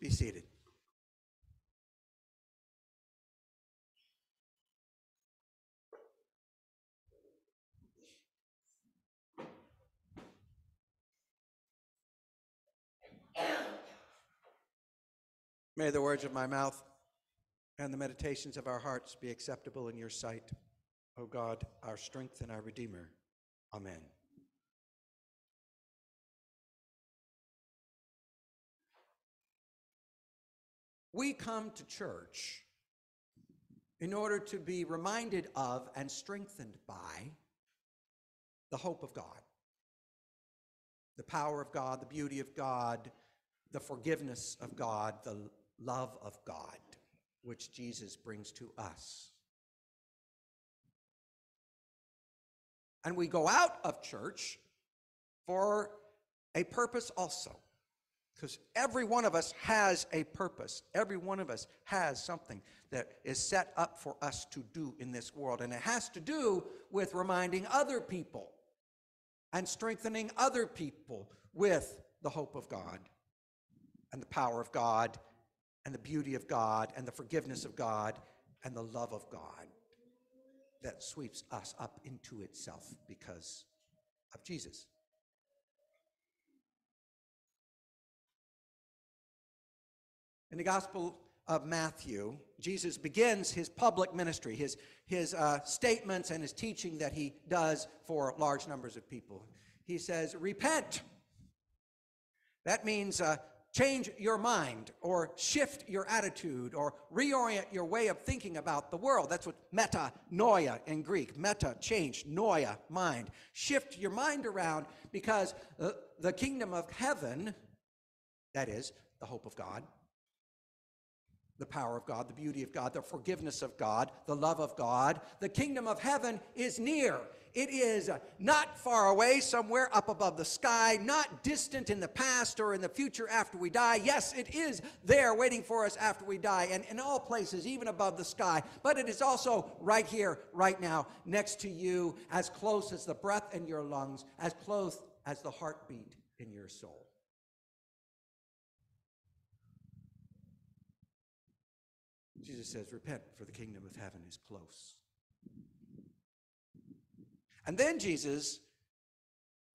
Be seated. May the words of my mouth and the meditations of our hearts be acceptable in your sight, O God, our strength and our Redeemer. Amen. We come to church in order to be reminded of and strengthened by the hope of God, the power of God, the beauty of God, the forgiveness of God, the love of God, which Jesus brings to us. And we go out of church for a purpose also. Because every one of us has a purpose. Every one of us has something that is set up for us to do in this world. And it has to do with reminding other people and strengthening other people with the hope of God and the power of God and the beauty of God and the forgiveness of God and the love of God that sweeps us up into itself because of Jesus. In the Gospel of Matthew, Jesus begins his public ministry, his, his uh, statements and his teaching that he does for large numbers of people. He says, Repent. That means uh, change your mind or shift your attitude or reorient your way of thinking about the world. That's what metanoia in Greek. Meta, change, noia, mind. Shift your mind around because uh, the kingdom of heaven, that is, the hope of God, the power of God, the beauty of God, the forgiveness of God, the love of God. The kingdom of heaven is near. It is not far away, somewhere up above the sky, not distant in the past or in the future after we die. Yes, it is there waiting for us after we die and in all places, even above the sky. But it is also right here, right now, next to you, as close as the breath in your lungs, as close as the heartbeat in your soul. Jesus says, Repent, for the kingdom of heaven is close. And then Jesus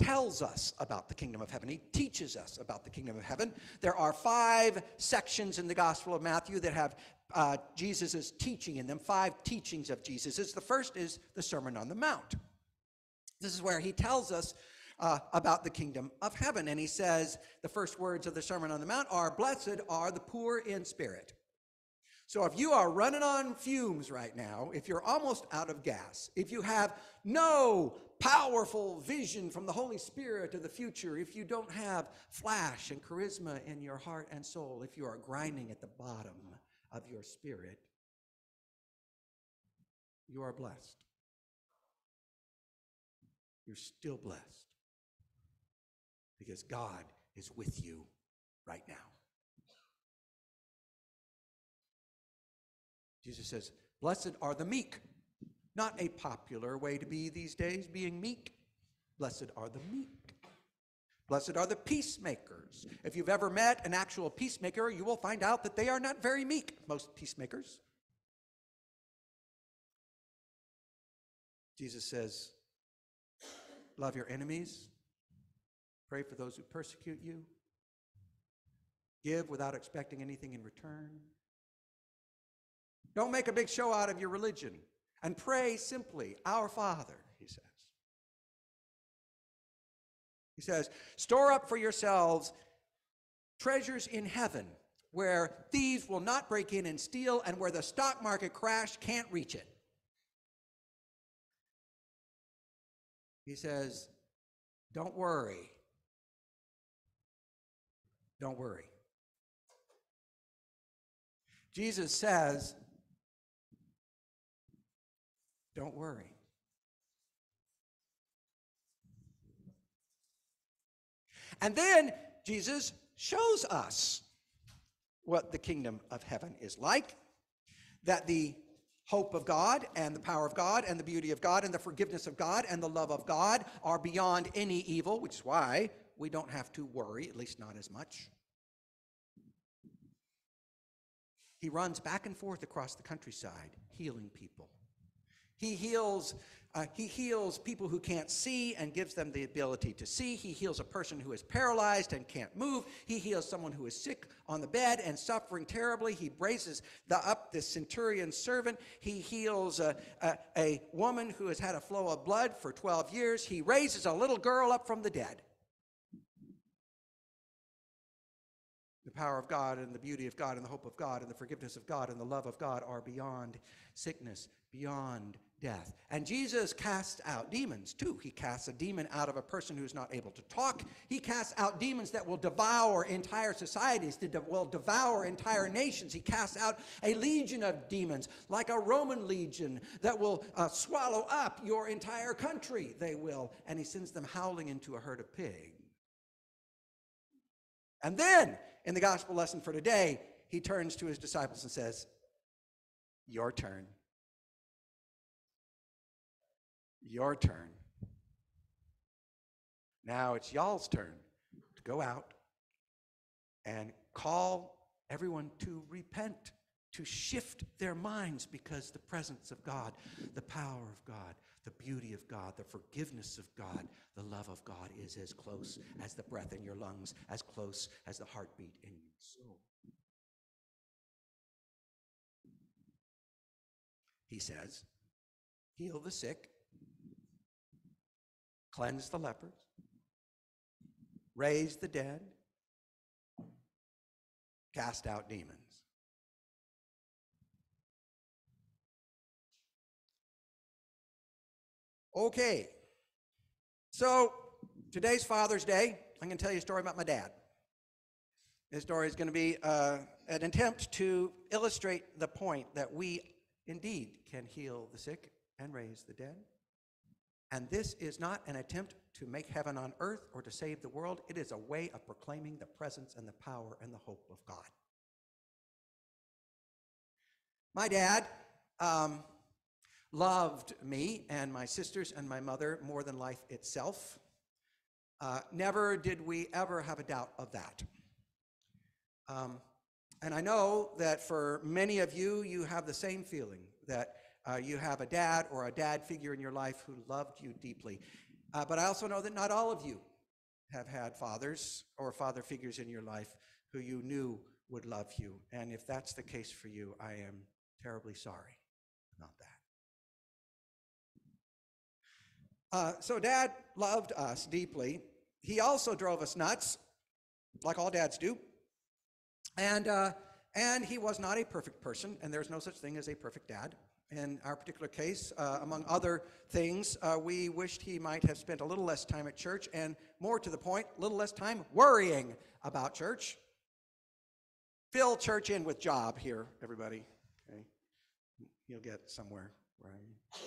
tells us about the kingdom of heaven. He teaches us about the kingdom of heaven. There are five sections in the Gospel of Matthew that have uh, Jesus' teaching in them, five teachings of Jesus. The first is the Sermon on the Mount. This is where he tells us uh, about the kingdom of heaven. And he says, the first words of the Sermon on the Mount are, Blessed are the poor in spirit. So if you are running on fumes right now, if you're almost out of gas, if you have no powerful vision from the Holy Spirit of the future, if you don't have flash and charisma in your heart and soul, if you are grinding at the bottom of your spirit, you are blessed. You're still blessed because God is with you right now. Jesus says, Blessed are the meek. Not a popular way to be these days, being meek. Blessed are the meek. Blessed are the peacemakers. If you've ever met an actual peacemaker, you will find out that they are not very meek, most peacemakers. Jesus says, Love your enemies, pray for those who persecute you, give without expecting anything in return. Don't make a big show out of your religion and pray simply, Our Father, he says. He says, Store up for yourselves treasures in heaven where thieves will not break in and steal and where the stock market crash can't reach it. He says, Don't worry. Don't worry. Jesus says, don't worry. And then Jesus shows us what the kingdom of heaven is like that the hope of God and the power of God and the beauty of God and the forgiveness of God and the love of God are beyond any evil, which is why we don't have to worry, at least not as much. He runs back and forth across the countryside, healing people. He heals, uh, he heals people who can't see and gives them the ability to see. He heals a person who is paralyzed and can't move. He heals someone who is sick on the bed and suffering terribly. He raises the, up the centurion's servant. He heals a, a, a woman who has had a flow of blood for 12 years. He raises a little girl up from the dead. The power of God and the beauty of God and the hope of God and the forgiveness of God and the love of God are beyond sickness, beyond death. And Jesus casts out demons too. He casts a demon out of a person who's not able to talk. He casts out demons that will devour entire societies, that will devour entire nations. He casts out a legion of demons, like a Roman legion, that will uh, swallow up your entire country. They will. And he sends them howling into a herd of pigs. And then in the gospel lesson for today, he turns to his disciples and says, Your turn. Your turn. Now it's y'all's turn to go out and call everyone to repent, to shift their minds because the presence of God, the power of God, the beauty of God, the forgiveness of God, the love of God is as close as the breath in your lungs, as close as the heartbeat in your soul. He says, heal the sick, cleanse the lepers, raise the dead, cast out demons. Okay. So today's Father's Day. I'm going to tell you a story about my dad. This story is going to be uh, an attempt to illustrate the point that we indeed can heal the sick and raise the dead. And this is not an attempt to make heaven on earth or to save the world. It is a way of proclaiming the presence and the power and the hope of God. My dad um, loved me and my sisters and my mother more than life itself. Uh, never did we ever have a doubt of that. Um, and I know that for many of you, you have the same feeling that uh, you have a dad or a dad figure in your life who loved you deeply. Uh, but I also know that not all of you have had fathers or father figures in your life who you knew would love you. And if that's the case for you, I am terribly sorry about that. Uh, so dad loved us deeply. He also drove us nuts, like all dads do. And, uh, and he was not a perfect person, and there's no such thing as a perfect dad. In our particular case, uh, among other things, uh, we wished he might have spent a little less time at church and, more to the point, a little less time worrying about church. Fill church in with job here, everybody. Okay? You'll get somewhere. Right?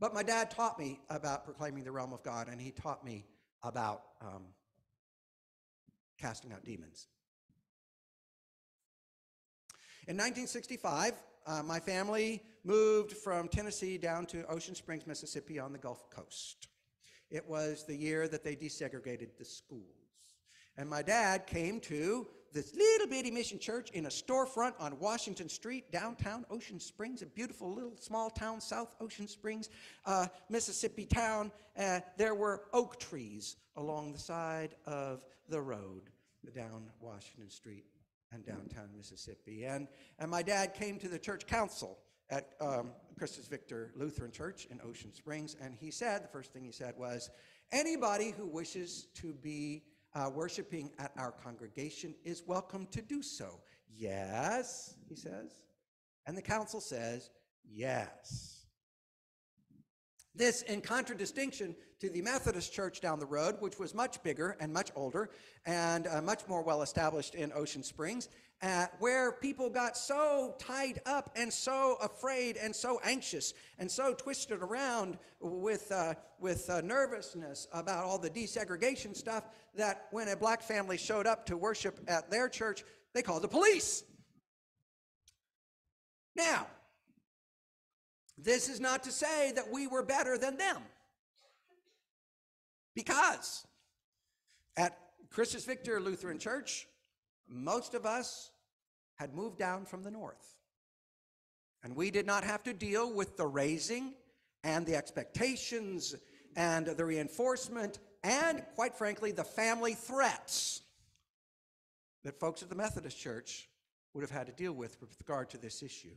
But my dad taught me about proclaiming the realm of God, and he taught me about um, casting out demons. In 1965, uh, my family moved from Tennessee down to Ocean Springs, Mississippi on the Gulf Coast. It was the year that they desegregated the schools. And my dad came to this little bitty mission church in a storefront on Washington Street, downtown Ocean Springs, a beautiful little small town, South Ocean Springs, uh, Mississippi town. Uh, there were oak trees along the side of the road down Washington Street and downtown Mississippi. And, and my dad came to the church council at um, Christus Victor Lutheran Church in Ocean Springs, and he said, the first thing he said was, anybody who wishes to be uh, worshiping at our congregation is welcome to do so. Yes, he says. And the council says, yes. This in contradistinction to the Methodist church down the road, which was much bigger and much older and uh, much more well established in Ocean Springs, uh, where people got so tied up and so afraid and so anxious and so twisted around with, uh, with uh, nervousness about all the desegregation stuff that when a black family showed up to worship at their church, they called the police. Now, this is not to say that we were better than them. Because at Christus Victor Lutheran Church, most of us had moved down from the north. And we did not have to deal with the raising and the expectations and the reinforcement and, quite frankly, the family threats that folks at the Methodist Church would have had to deal with with regard to this issue.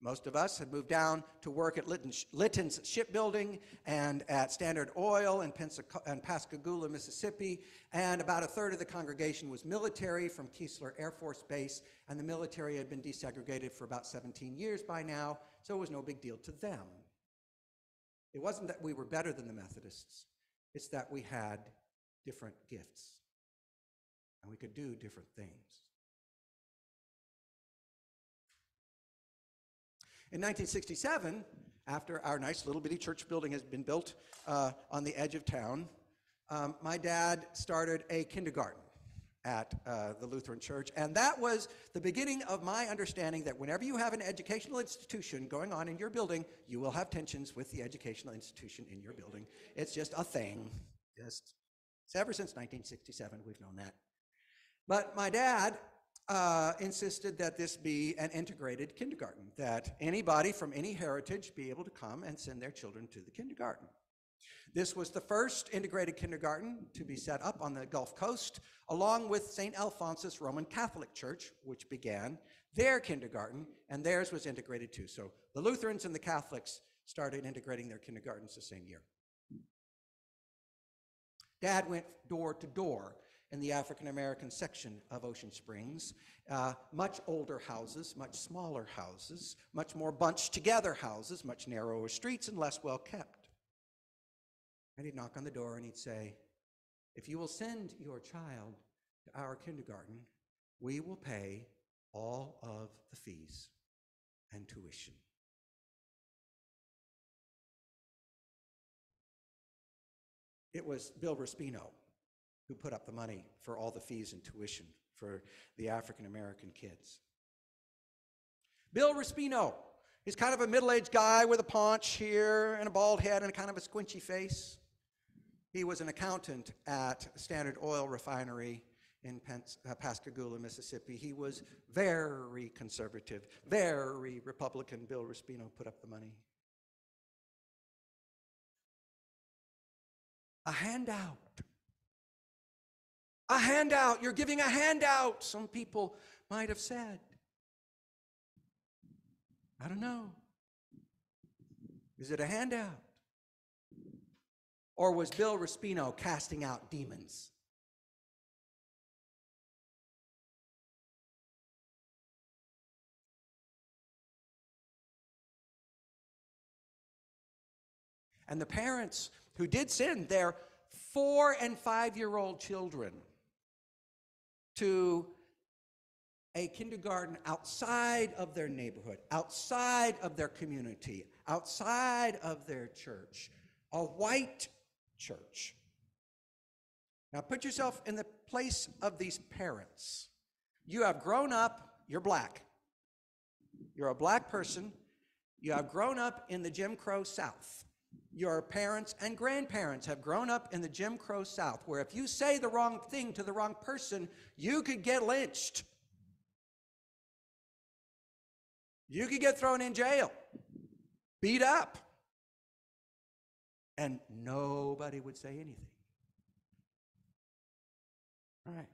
Most of us had moved down to work at Litton's Shipbuilding and at Standard Oil in, in Pascagoula, Mississippi, and about a third of the congregation was military from Keesler Air Force Base, and the military had been desegregated for about 17 years by now, so it was no big deal to them. It wasn't that we were better than the Methodists, it's that we had different gifts and we could do different things. In 1967, after our nice little bitty church building has been built uh, on the edge of town, um, my dad started a kindergarten at uh, the Lutheran Church. And that was the beginning of my understanding that whenever you have an educational institution going on in your building, you will have tensions with the educational institution in your building. It's just a thing. Just ever since 1967, we've known that. But my dad uh, insisted that this be an integrated kindergarten, that anybody from any heritage be able to come and send their children to the kindergarten. This was the first integrated kindergarten to be set up on the Gulf Coast, along with St. Alphonsus Roman Catholic Church, which began their kindergarten, and theirs was integrated too. So the Lutherans and the Catholics started integrating their kindergartens the same year. Dad went door to door in the African American section of Ocean Springs. Uh, much older houses, much smaller houses, much more bunched together houses, much narrower streets, and less well kept. And he'd knock on the door and he'd say, If you will send your child to our kindergarten, we will pay all of the fees and tuition. It was Bill Raspino who put up the money for all the fees and tuition for the African American kids. Bill Raspino, he's kind of a middle aged guy with a paunch here and a bald head and a kind of a squinchy face. He was an accountant at Standard Oil Refinery in uh, Pascagoula, Mississippi. He was very conservative, very Republican. Bill Raspino put up the money. A handout a handout. You're giving a handout, some people might have said. I don't know. Is it a handout? Or was Bill Raspino casting out demons? And the parents who did send their four and five year old children to a kindergarten outside of their neighborhood, outside of their community, outside of their church, a white church. Now put yourself in the place of these parents. You have grown up, you're black. You're a black person. You have grown up in the Jim Crow South your parents and grandparents have grown up in the Jim Crow South, where if you say the wrong thing to the wrong person, you could get lynched. You could get thrown in jail, beat up, and nobody would say anything. All right.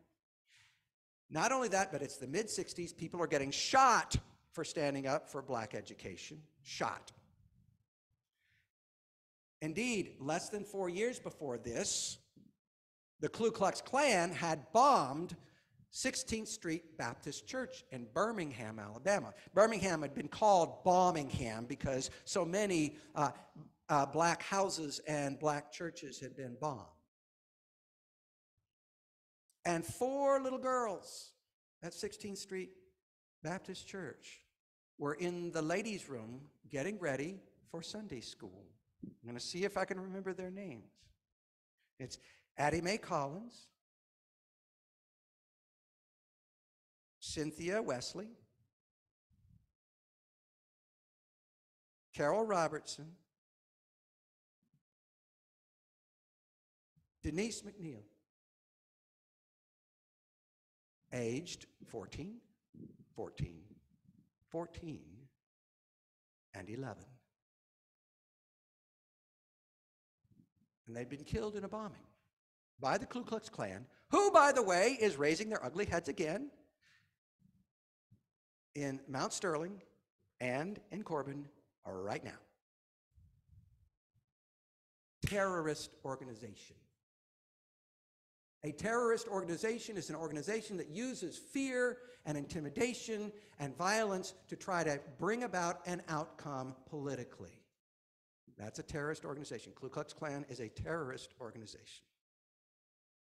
Not only that, but it's the mid 60s. People are getting shot for standing up for black education. Shot. Indeed, less than four years before this, the Ku Klux Klan had bombed 16th Street Baptist Church in Birmingham, Alabama. Birmingham had been called Bombingham because so many uh, uh, black houses and black churches had been bombed. And four little girls at 16th Street Baptist Church were in the ladies' room getting ready for Sunday school. I'm going to see if I can remember their names. It's Addie Mae Collins, Cynthia Wesley, Carol Robertson, Denise McNeil, aged 14, 14, 14, and 11. And they'd been killed in a bombing by the Ku Klux Klan, who, by the way, is raising their ugly heads again in Mount Sterling and in Corbin right now. Terrorist organization. A terrorist organization is an organization that uses fear and intimidation and violence to try to bring about an outcome politically. That's a terrorist organization. Ku Klux Klan is a terrorist organization.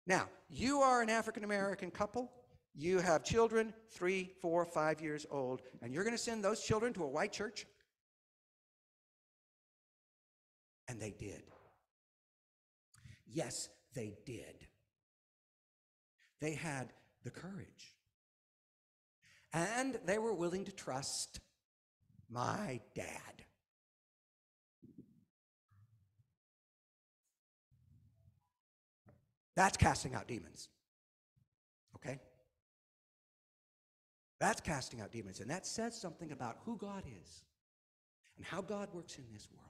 Now, you are an African American couple. You have children, three, four, five years old, and you're going to send those children to a white church? And they did. Yes, they did. They had the courage. And they were willing to trust my dad. That's casting out demons. Okay? That's casting out demons. And that says something about who God is and how God works in this world.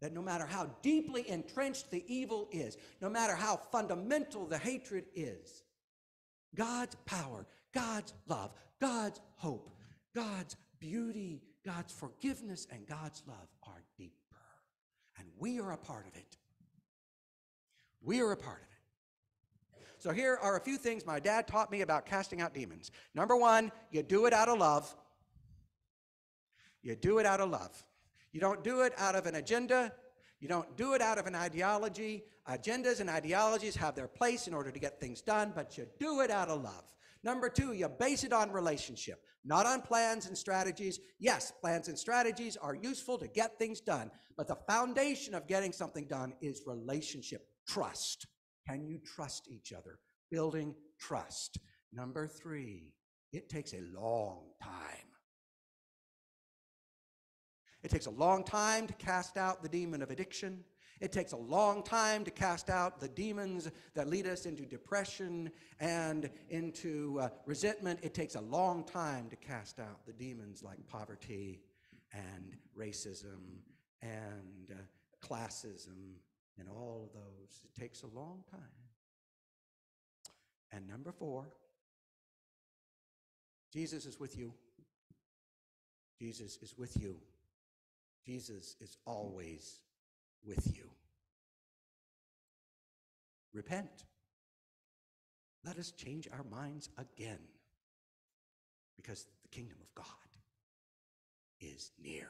That no matter how deeply entrenched the evil is, no matter how fundamental the hatred is, God's power, God's love, God's hope, God's beauty, God's forgiveness, and God's love are deeper. And we are a part of it. We are a part of it. So here are a few things my dad taught me about casting out demons. Number one, you do it out of love. You do it out of love. You don't do it out of an agenda. You don't do it out of an ideology. Agendas and ideologies have their place in order to get things done, but you do it out of love. Number two, you base it on relationship, not on plans and strategies. Yes, plans and strategies are useful to get things done, but the foundation of getting something done is relationship, trust. Can you trust each other? Building trust. Number three, it takes a long time. It takes a long time to cast out the demon of addiction. It takes a long time to cast out the demons that lead us into depression and into uh, resentment. It takes a long time to cast out the demons like poverty and racism and uh, classism and all of those. It takes a long time. And number four, Jesus is with you. Jesus is with you. Jesus is always with you. Repent. Let us change our minds again because the kingdom of God is near.